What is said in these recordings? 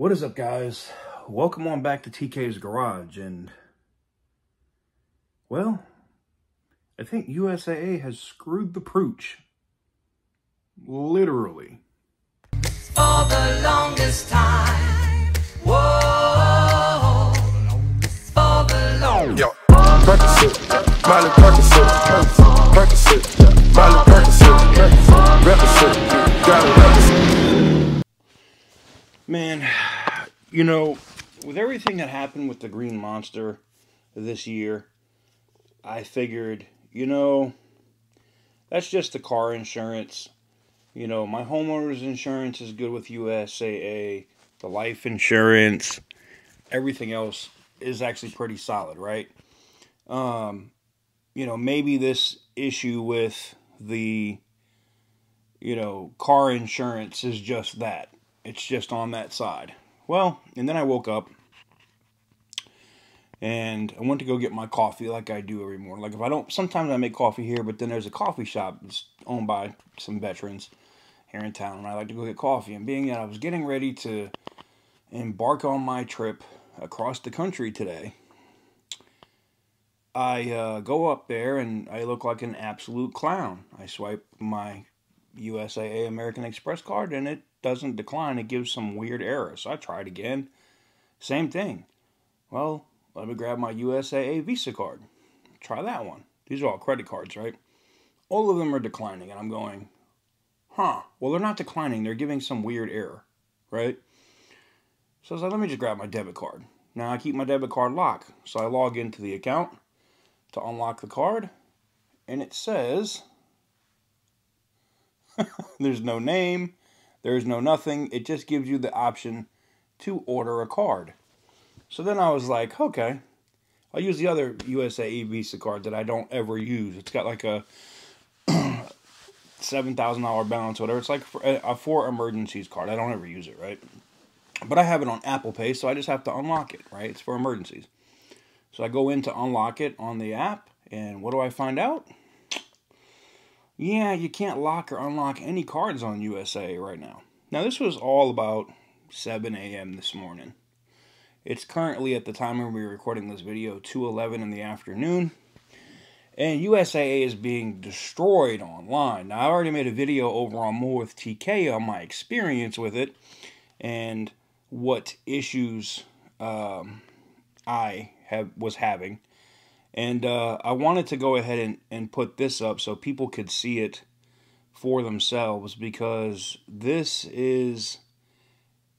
What is up, guys? Welcome on back to TK's Garage. And, well, I think USAA has screwed the pooch. Literally. for the longest time. Whoa, for the long. Yo, Percocet, Miley Percocet, you know, with everything that happened with the Green Monster this year, I figured, you know, that's just the car insurance. You know, my homeowner's insurance is good with USAA, the life insurance, everything else is actually pretty solid, right? Um, you know, maybe this issue with the you know, car insurance is just that. It's just on that side. Well, and then I woke up and I went to go get my coffee like I do every morning. Like if I don't, sometimes I make coffee here, but then there's a coffee shop that's owned by some veterans here in town, and I like to go get coffee. And being that I was getting ready to embark on my trip across the country today, I uh, go up there and I look like an absolute clown. I swipe my USAA American Express card and it doesn't decline. It gives some weird error. So I tried again. Same thing. Well, let me grab my USAA Visa card. Try that one. These are all credit cards, right? All of them are declining, and I'm going, huh. Well, they're not declining. They're giving some weird error, right? So I was like, let me just grab my debit card. Now I keep my debit card locked. So I log into the account to unlock the card, and it says there's no name, there's no nothing. It just gives you the option to order a card. So then I was like, okay, I'll use the other USAA Visa card that I don't ever use. It's got like a seven thousand dollar balance, whatever. It's like a for emergencies card. I don't ever use it, right? But I have it on Apple Pay, so I just have to unlock it, right? It's for emergencies. So I go in to unlock it on the app, and what do I find out? Yeah, you can't lock or unlock any cards on USA right now. Now, this was all about 7 a.m. this morning. It's currently, at the time when we're recording this video, 2.11 in the afternoon. And USAA is being destroyed online. Now, I already made a video over on More with TK on my experience with it and what issues um, I have was having. And uh, I wanted to go ahead and, and put this up so people could see it for themselves because this is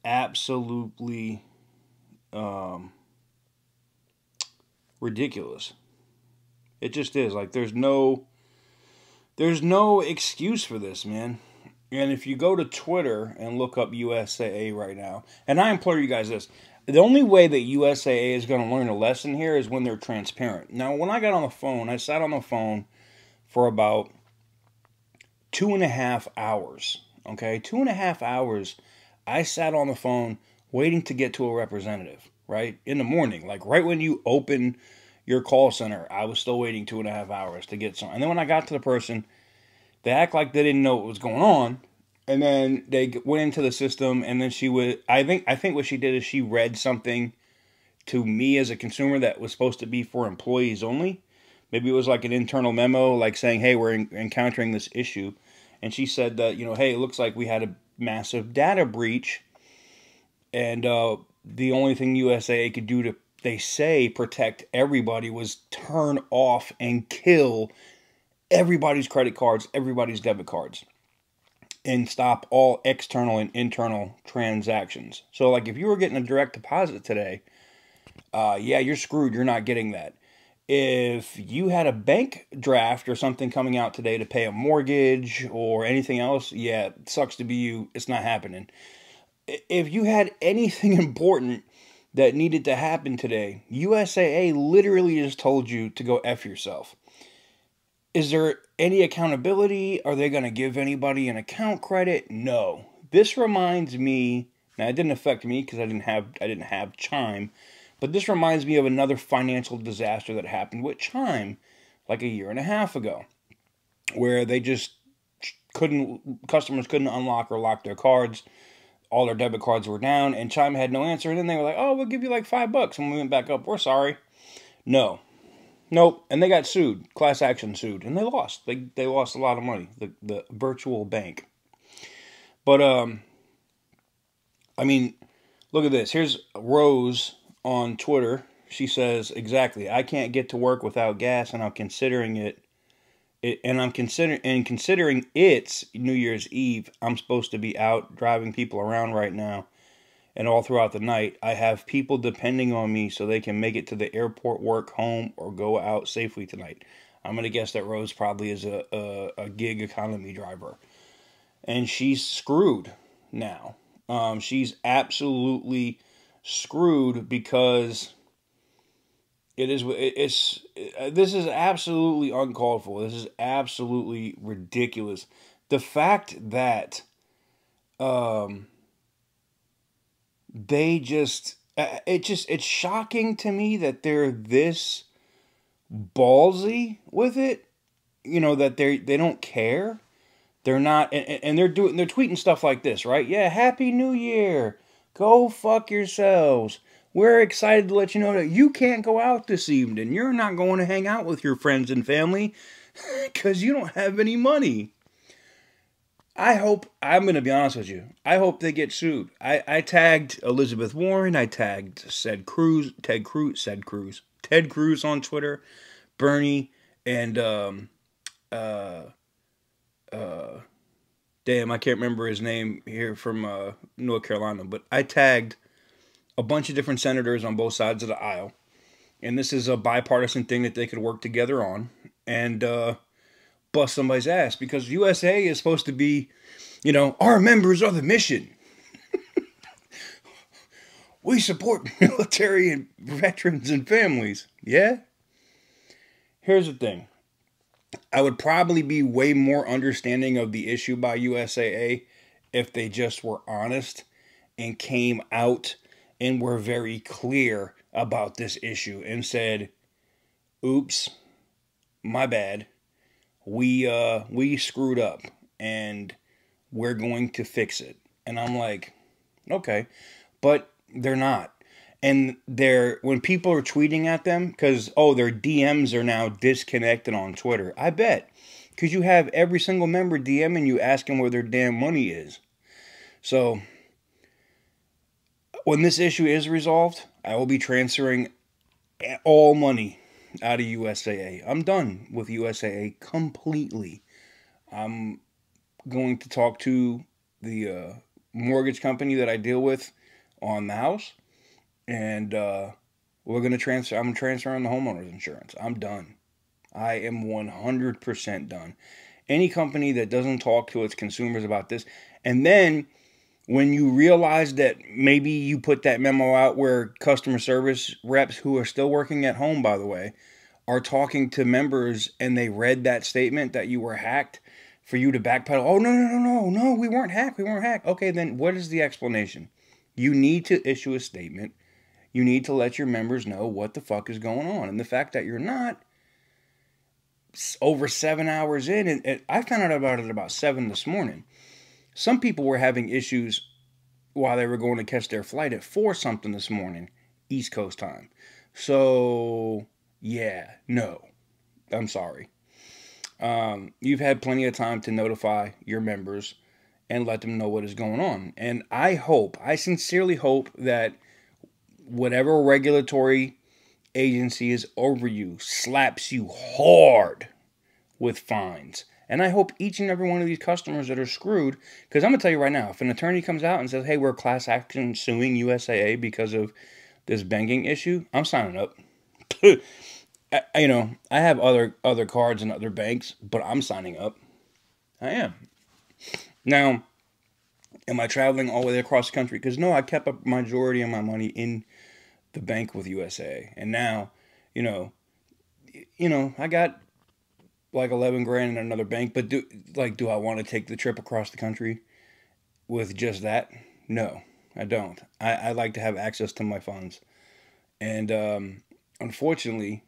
absolutely um, ridiculous. It just is. Like there's no there's no excuse for this, man. And if you go to Twitter and look up USAA right now, and I implore you guys this, the only way that USAA is going to learn a lesson here is when they're transparent. Now, when I got on the phone, I sat on the phone for about two and a half hours. Okay, two and a half hours. I sat on the phone waiting to get to a representative, right? In the morning, like right when you open your call center, I was still waiting two and a half hours to get some. And then when I got to the person, they act like they didn't know what was going on. And then they went into the system, and then she would. I think. I think what she did is she read something to me as a consumer that was supposed to be for employees only. Maybe it was like an internal memo, like saying, "Hey, we're en- encountering this issue," and she said that you know, "Hey, it looks like we had a massive data breach, and uh, the only thing USAA could do to, they say, protect everybody was turn off and kill everybody's credit cards, everybody's debit cards." And stop all external and internal transactions. So, like if you were getting a direct deposit today, uh, yeah, you're screwed. You're not getting that. If you had a bank draft or something coming out today to pay a mortgage or anything else, yeah, it sucks to be you. It's not happening. If you had anything important that needed to happen today, USAA literally just told you to go F yourself is there any accountability? Are they going to give anybody an account credit? No. This reminds me. Now it didn't affect me because I didn't have I didn't have Chime, but this reminds me of another financial disaster that happened with Chime, like a year and a half ago, where they just couldn't customers couldn't unlock or lock their cards. all their debit cards were down, and Chime had no answer. And then they were like, "Oh, we'll give you like five bucks." And we went back up. We're sorry. No, nope. And they got sued, class action sued, and they lost. They they lost a lot of money. The the virtual bank. But um, I mean, look at this. Here's Rose on Twitter. She says exactly. I can't get to work without gas, and I'm considering it. It, and I'm considering and considering it's New Year's Eve. I'm supposed to be out driving people around right now, and all throughout the night. I have people depending on me so they can make it to the airport, work, home, or go out safely tonight. I'm gonna guess that Rose probably is a, a, a gig economy driver, and she's screwed now. Um, she's absolutely screwed because it is it's this is absolutely uncalled for. This is absolutely ridiculous. The fact that um they just uh, it just it's shocking to me that they're this ballsy with it. You know that they they don't care. They're not and, and they're doing they're tweeting stuff like this, right? Yeah, happy new year. Go fuck yourselves. We're excited to let you know that you can't go out this evening. You're not going to hang out with your friends and family because you don't have any money. I hope, I'm going to be honest with you, I hope they get sued. I, I tagged Elizabeth Warren, I tagged said Cruz, Ted Cruz, said Cruz, Ted Cruz on Twitter, Bernie, and, um, uh, uh, damn, I can't remember his name here from uh, North Carolina, but I tagged a bunch of different senators on both sides of the aisle. And this is a bipartisan thing that they could work together on and uh, bust somebody's ass because USA is supposed to be, you know, our members are the mission. we support military and veterans and families. Yeah? Here's the thing I would probably be way more understanding of the issue by USAA if they just were honest and came out and were very clear about this issue and said, "Oops, my bad. We uh we screwed up and we're going to fix it." And I'm like, "Okay." But they're not. And they're when people are tweeting at them cuz oh, their DMs are now disconnected on Twitter. I bet cuz you have every single member DMing you asking where their damn money is. So, when this issue is resolved, I will be transferring all money out of USAA. I'm done with USAA completely. I'm going to talk to the uh, mortgage company that I deal with on the house, and uh, we're to transfer. I'm transferring the homeowner's insurance. I'm done. I am 100% done. Any company that doesn't talk to its consumers about this, and then when you realize that maybe you put that memo out where customer service reps who are still working at home by the way are talking to members and they read that statement that you were hacked for you to backpedal oh no no no no no we weren't hacked we weren't hacked. Okay then what is the explanation? You need to issue a statement. You need to let your members know what the fuck is going on. And the fact that you're not over seven hours in and, i found out about it about seven this morning. Some people were having issues while they were going to catch their flight at 4 something this morning, East Coast time. So, yeah, no. I'm sorry. Um, you've had plenty of time to notify your members and let them know what is going on. And I hope, I sincerely hope that whatever regulatory agency is over you slaps you hard with fines and I hope each and every one of these customers that are screwed, because I'm going to tell you right now, if an attorney comes out and says, hey, we're class action suing USAA because of this banking issue, I'm signing up. I, you know, I have other other cards and other banks, but I'm signing up. I am. Now, am I traveling all the way across the country? Because no, I kept a majority of my money in the bank with USA, and now, you know, you know, I got like 11 grand in another bank but do like do i want to take the trip across the country with just that no i don't i, I like to have access to my funds and um, unfortunately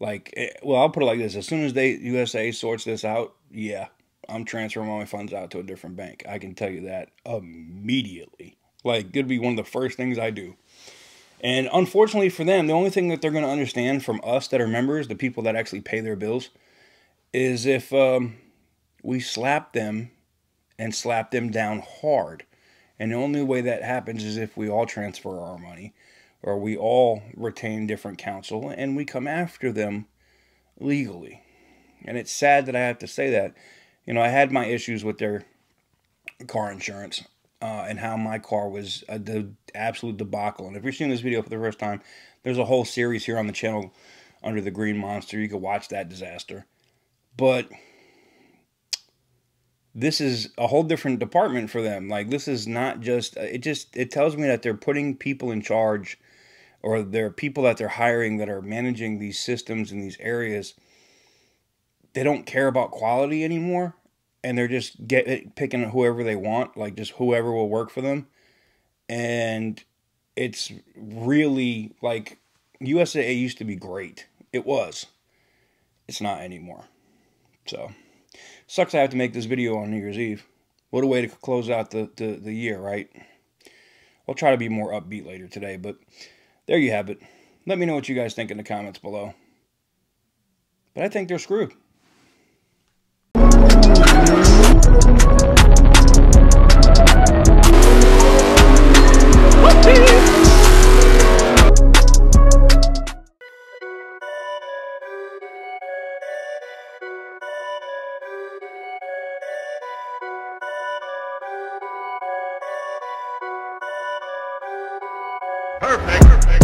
like eh, well i'll put it like this as soon as they usa sorts this out yeah I'm transferring all my funds out to a different bank. I can tell you that immediately. Like, it'd be one of the first things I do. And unfortunately for them, the only thing that they're going to understand from us that are members, the people that actually pay their bills, is if um, we slap them and slap them down hard. And the only way that happens is if we all transfer our money or we all retain different counsel and we come after them legally. And it's sad that I have to say that. You know, I had my issues with their car insurance uh, and how my car was a de- absolute debacle. And if you're seeing this video for the first time, there's a whole series here on the channel under the Green Monster. You can watch that disaster. But this is a whole different department for them. Like this is not just it just it tells me that they're putting people in charge or there are people that they're hiring that are managing these systems in these areas. They don't care about quality anymore and they're just get picking whoever they want, like just whoever will work for them. And it's really like USAA used to be great. It was. It's not anymore. So Sucks I have to make this video on New Year's Eve. What a way to close out the, the, the year, right? I'll try to be more upbeat later today, but there you have it. Let me know what you guys think in the comments below. But I think they're screwed. Perfect. Perfect.